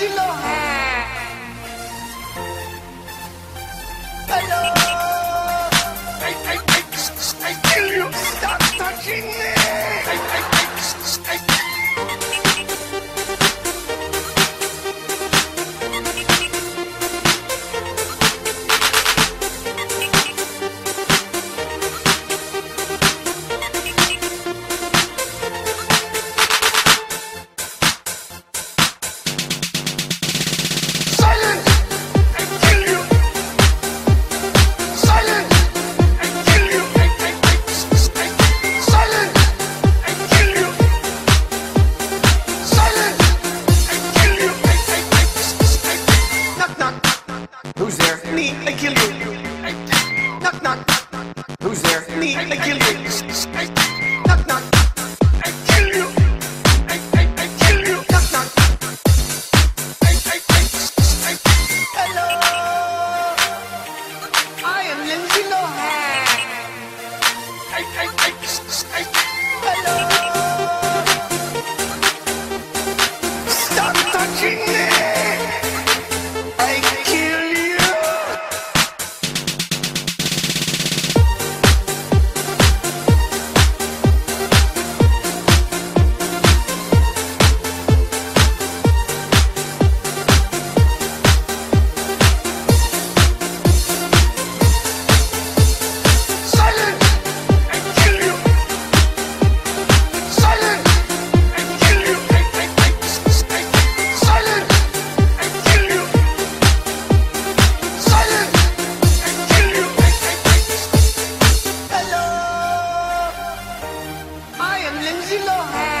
Sillohan! Hello! Me, I kill you. Knock, knock. I kill you. I kill you. Knock, knock. Hello. I am Lindsay Lohan. Vas-y, Laurent